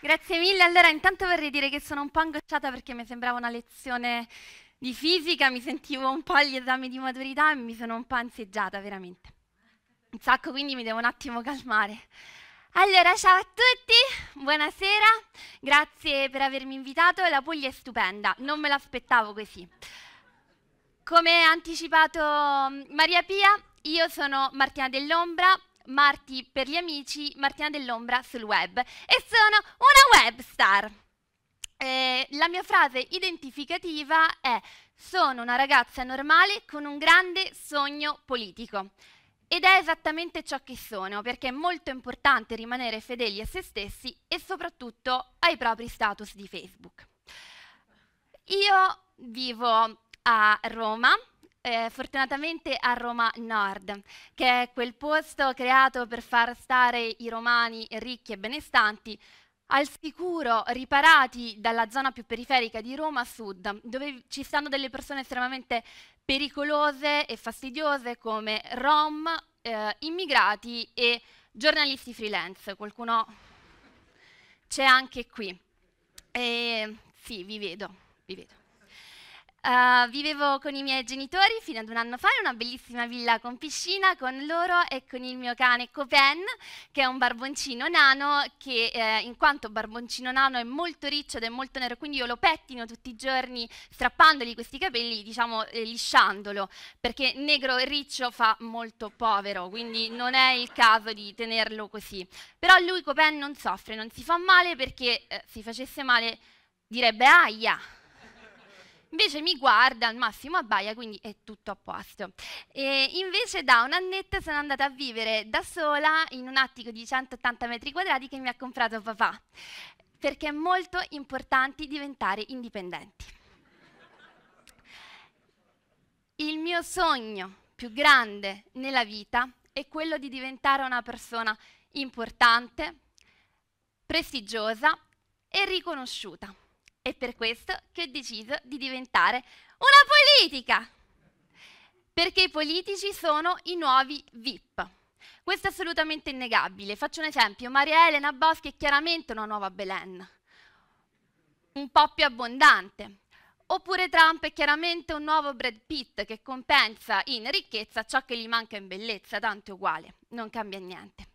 Grazie mille. Allora, intanto vorrei dire che sono un po' angosciata perché mi sembrava una lezione di fisica, mi sentivo un po' agli esami di maturità e mi sono un po' anseggiata, veramente. Un sacco, quindi mi devo un attimo calmare. Allora, ciao a tutti, buonasera, grazie per avermi invitato, la Puglia è stupenda, non me l'aspettavo così. Come ha anticipato mm, Maria Pia, io sono Martina Dell'Ombra, Marti per gli amici, Martina Dell'Ombra sul web e sono una web star. Eh, la mia frase identificativa è sono una ragazza normale con un grande sogno politico. Ed è esattamente ciò che sono, perché è molto importante rimanere fedeli a se stessi e soprattutto ai propri status di Facebook. Io vivo a Roma, eh, fortunatamente a Roma Nord, che è quel posto creato per far stare i romani ricchi e benestanti al sicuro, riparati dalla zona più periferica di Roma Sud, dove ci stanno delle persone estremamente pericolose e fastidiose come rom, eh, immigrati e giornalisti freelance. Qualcuno c'è anche qui. E, sì, vi vedo, vi vedo. Uh, vivevo con i miei genitori fino ad un anno fa in una bellissima villa con piscina con loro e con il mio cane Copen, che è un barboncino nano che eh, in quanto barboncino nano è molto riccio ed è molto nero, quindi io lo pettino tutti i giorni strappandogli questi capelli, diciamo eh, lisciandolo, perché negro e riccio fa molto povero, quindi non è il caso di tenerlo così. Però lui Copen non soffre, non si fa male perché eh, se facesse male direbbe aia Invece mi guarda, al massimo abbaia, quindi è tutto a posto. E invece da un annetto sono andata a vivere da sola in un attico di 180 metri quadrati che mi ha comprato papà, perché è molto importante diventare indipendenti. Il mio sogno più grande nella vita è quello di diventare una persona importante, prestigiosa e riconosciuta. È per questo che ho deciso di diventare una politica. Perché i politici sono i nuovi VIP. Questo è assolutamente innegabile. Faccio un esempio. Maria Elena Boschi è chiaramente una nuova Belen. Un po' più abbondante. Oppure Trump è chiaramente un nuovo Brad Pitt che compensa in ricchezza ciò che gli manca in bellezza, tanto è uguale, non cambia niente.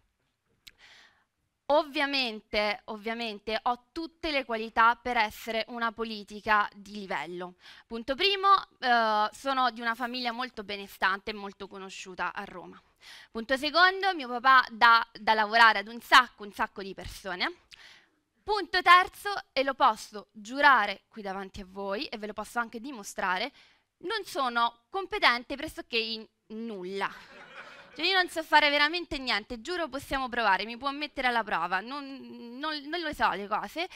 Ovviamente, ovviamente ho tutte le qualità per essere una politica di livello. Punto primo, eh, sono di una famiglia molto benestante e molto conosciuta a Roma. Punto secondo, mio papà dà da lavorare ad un sacco, un sacco di persone. Punto terzo, e lo posso giurare qui davanti a voi e ve lo posso anche dimostrare, non sono competente pressoché in nulla. Cioè io non so fare veramente niente, giuro possiamo provare, mi può mettere alla prova, non, non, non lo so le cose.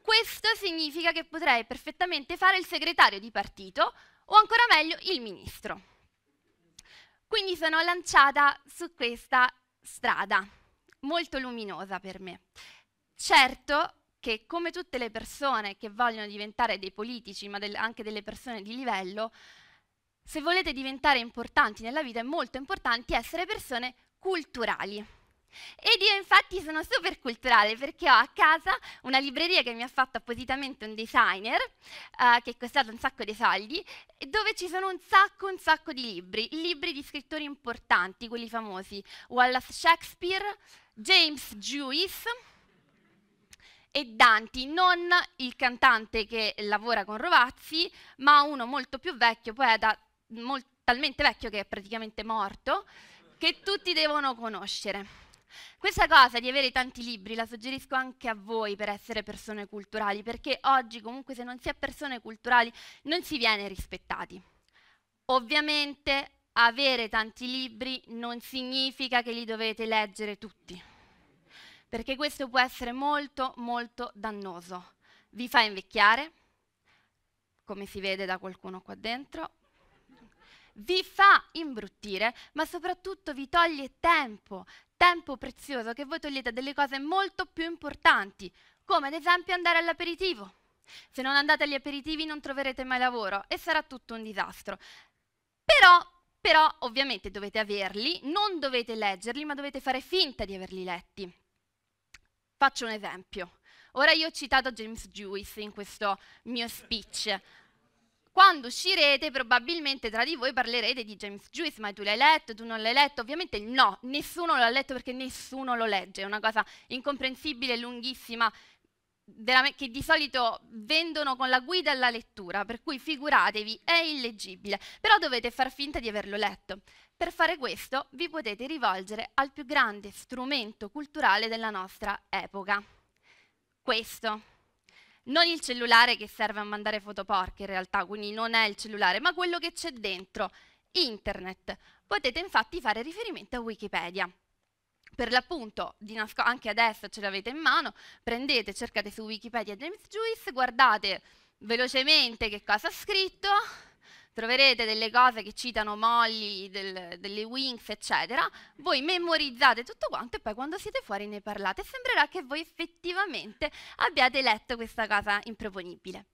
Questo significa che potrei perfettamente fare il segretario di partito o ancora meglio il ministro. Quindi sono lanciata su questa strada, molto luminosa per me. Certo che come tutte le persone che vogliono diventare dei politici, ma del, anche delle persone di livello, se volete diventare importanti nella vita è molto importante essere persone culturali. Ed io infatti sono super culturale perché ho a casa una libreria che mi ha fatto appositamente un designer, uh, che è costato un sacco di soldi, dove ci sono un sacco, un sacco di libri, libri di scrittori importanti, quelli famosi, Wallace Shakespeare, James Joyce e Danti, non il cantante che lavora con Rovazzi, ma uno molto più vecchio, poeta molto, talmente vecchio che è praticamente morto, che tutti devono conoscere. Questa cosa di avere tanti libri la suggerisco anche a voi per essere persone culturali, perché oggi comunque se non si è persone culturali non si viene rispettati. Ovviamente avere tanti libri non significa che li dovete leggere tutti, perché questo può essere molto molto dannoso. Vi fa invecchiare, come si vede da qualcuno qua dentro, vi fa imbruttire, ma soprattutto vi toglie tempo, tempo prezioso che voi togliete delle cose molto più importanti, come ad esempio andare all'aperitivo. Se non andate agli aperitivi non troverete mai lavoro e sarà tutto un disastro. Però, però ovviamente dovete averli, non dovete leggerli, ma dovete fare finta di averli letti. Faccio un esempio. Ora io ho citato James Joyce in questo mio speech. Quando uscirete probabilmente tra di voi parlerete di James Joyce, ma tu l'hai letto, tu non l'hai letto? Ovviamente no, nessuno l'ha letto perché nessuno lo legge, è una cosa incomprensibile, lunghissima, che di solito vendono con la guida alla lettura, per cui figuratevi, è illeggibile, però dovete far finta di averlo letto. Per fare questo vi potete rivolgere al più grande strumento culturale della nostra epoca. Questo. Non il cellulare che serve a mandare foto porche in realtà, quindi non è il cellulare, ma quello che c'è dentro, internet. Potete infatti fare riferimento a Wikipedia. Per l'appunto, anche adesso ce l'avete in mano, prendete, cercate su Wikipedia James Joyce, guardate velocemente che cosa ha scritto, troverete delle cose che citano Molly, del, delle Wings, eccetera, voi memorizzate tutto quanto e poi quando siete fuori ne parlate sembrerà che voi effettivamente abbiate letto questa cosa improponibile.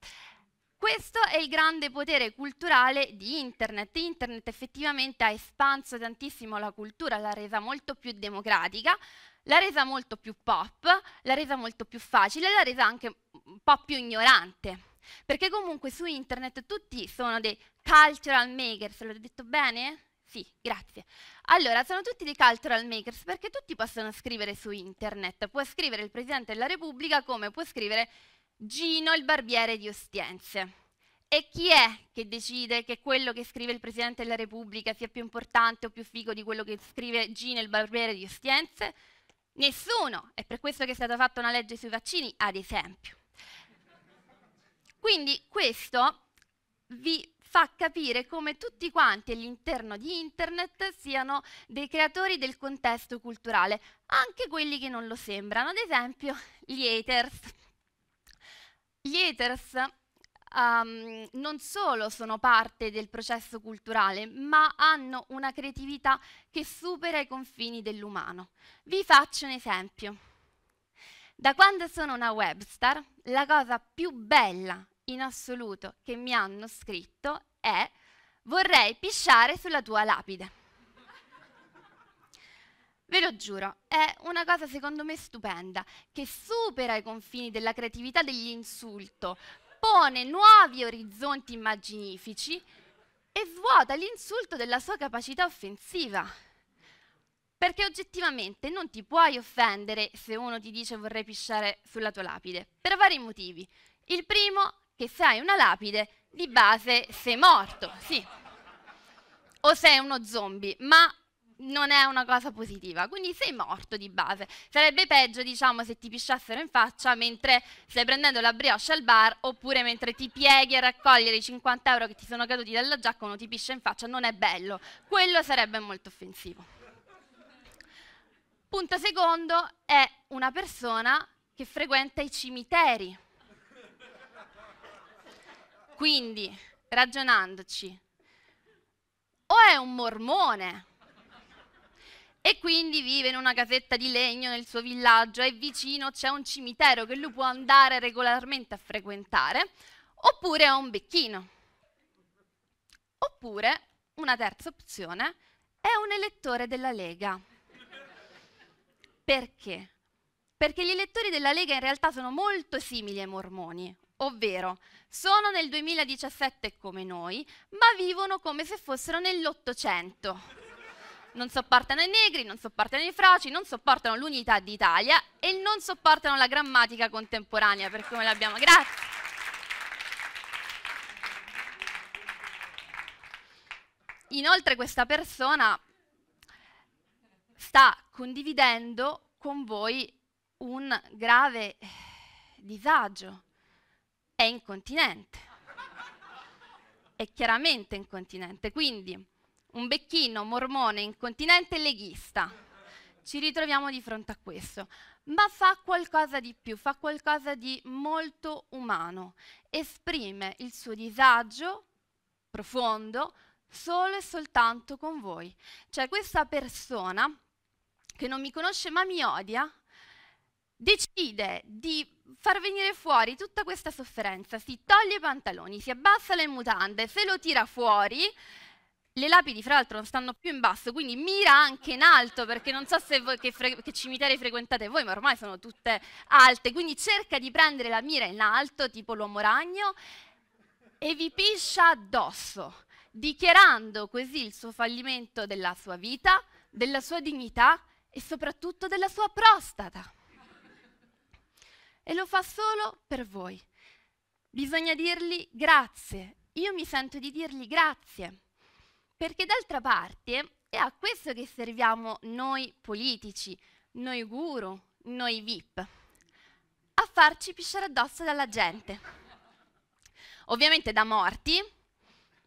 Questo è il grande potere culturale di Internet. Internet effettivamente ha espanso tantissimo la cultura, l'ha resa molto più democratica, l'ha resa molto più pop, l'ha resa molto più facile, l'ha resa anche un po' più ignorante. Perché comunque su Internet tutti sono dei cultural makers, l'ho detto bene? Sì, grazie. Allora, sono tutti dei cultural makers perché tutti possono scrivere su Internet. Può scrivere il Presidente della Repubblica come può scrivere Gino il barbiere di Ostiense. E chi è che decide che quello che scrive il Presidente della Repubblica sia più importante o più figo di quello che scrive Gino il barbiere di Ostiense? Nessuno. È per questo che è stata fatta una legge sui vaccini, ad esempio. Quindi questo vi fa capire come tutti quanti all'interno di Internet siano dei creatori del contesto culturale, anche quelli che non lo sembrano, ad esempio gli haters. Gli haters um, non solo sono parte del processo culturale, ma hanno una creatività che supera i confini dell'umano. Vi faccio un esempio. Da quando sono una webstar, la cosa più bella in assoluto che mi hanno scritto è vorrei pisciare sulla tua lapide. Ve lo giuro, è una cosa secondo me stupenda, che supera i confini della creatività dell'insulto, pone nuovi orizzonti immaginifici e svuota l'insulto della sua capacità offensiva. Perché oggettivamente non ti puoi offendere se uno ti dice vorrei pisciare sulla tua lapide, per vari motivi. Il primo, che se hai una lapide, di base sei morto, sì. O sei uno zombie, ma non è una cosa positiva, quindi sei morto di base. Sarebbe peggio, diciamo, se ti pisciassero in faccia mentre stai prendendo la brioche al bar oppure mentre ti pieghi a raccogliere i 50 euro che ti sono caduti dalla giacca uno ti piscia in faccia, non è bello. Quello sarebbe molto offensivo. Punto secondo è una persona che frequenta i cimiteri. Quindi, ragionandoci, o è un mormone e quindi vive in una casetta di legno nel suo villaggio e vicino c'è un cimitero che lui può andare regolarmente a frequentare, oppure è un becchino. Oppure, una terza opzione, è un elettore della Lega. Perché? Perché gli elettori della Lega in realtà sono molto simili ai mormoni, ovvero sono nel 2017 come noi, ma vivono come se fossero nell'Ottocento non sopportano i negri, non sopportano i froci, non sopportano l'unità d'Italia e non sopportano la grammatica contemporanea per come l'abbiamo. Grazie. Inoltre questa persona sta condividendo con voi un grave disagio. È incontinente. È chiaramente incontinente. Quindi un becchino mormone incontinente leghista. Ci ritroviamo di fronte a questo, ma fa qualcosa di più, fa qualcosa di molto umano, esprime il suo disagio profondo solo e soltanto con voi. Cioè questa persona che non mi conosce ma mi odia, decide di far venire fuori tutta questa sofferenza, si toglie i pantaloni, si abbassa le mutande, se lo tira fuori le lapidi, fra l'altro, non stanno più in basso, quindi mira anche in alto, perché non so se voi, che, che cimiteri frequentate voi, ma ormai sono tutte alte. Quindi cerca di prendere la mira in alto, tipo l'uomo ragno, e vi piscia addosso, dichiarando così il suo fallimento della sua vita, della sua dignità e soprattutto della sua prostata. E lo fa solo per voi. Bisogna dirgli grazie. Io mi sento di dirgli grazie perché d'altra parte è a questo che serviamo noi politici, noi guru, noi VIP, a farci pisciare addosso dalla gente. Ovviamente da morti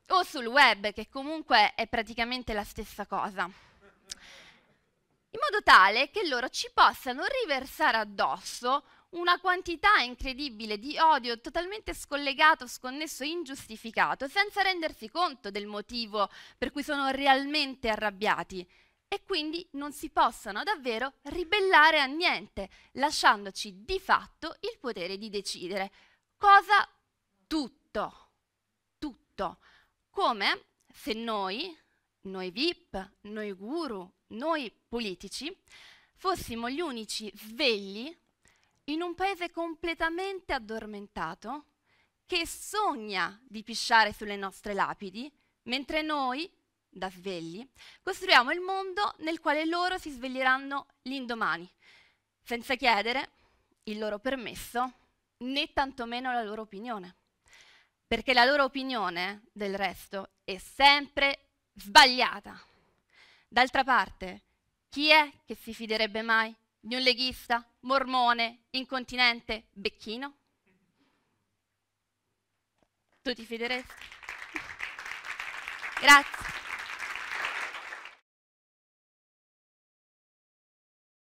o sul web, che comunque è praticamente la stessa cosa. Modo tale che loro ci possano riversare addosso una quantità incredibile di odio totalmente scollegato, sconnesso, ingiustificato, senza rendersi conto del motivo per cui sono realmente arrabbiati e quindi non si possano davvero ribellare a niente, lasciandoci di fatto il potere di decidere. Cosa? Tutto. Tutto. Come se noi, noi VIP, noi guru, noi politici, fossimo gli unici svegli in un paese completamente addormentato che sogna di pisciare sulle nostre lapidi, mentre noi, da svegli, costruiamo il mondo nel quale loro si sveglieranno l'indomani, senza chiedere il loro permesso né tantomeno la loro opinione. Perché la loro opinione, del resto, è sempre sbagliata. D'altra parte, chi è che si fiderebbe mai di un leghista, mormone, incontinente, becchino? Tu ti fideresti? Grazie.